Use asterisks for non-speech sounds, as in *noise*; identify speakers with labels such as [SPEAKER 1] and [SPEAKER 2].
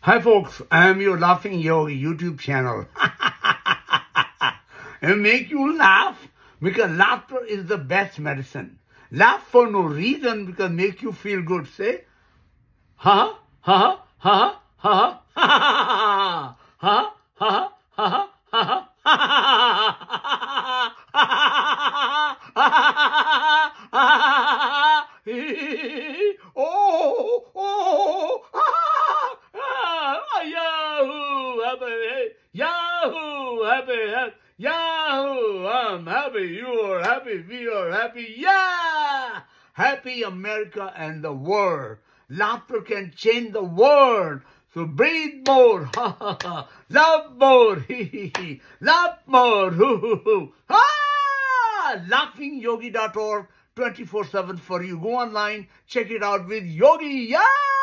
[SPEAKER 1] Hi folks, I am your Laughing Yogi YouTube channel. and make you laugh because laughter is the best medicine. Laugh for no reason because make you feel good. Say, ha ha ha ha ha ha ha ha ha ha ha oh, Yahoo! Happy, Yahoo! Happy, happy, Yahoo! I'm happy. You are happy. We are happy. Yeah! Happy America and the world. Laughter can change the world. So breathe more. Ha ha ha. Love more. He he he. Love more. *laughs* Hoo hoo hoo. Laughingyogi.org 24-7 for you. Go online, check it out with Yogi. Yeah!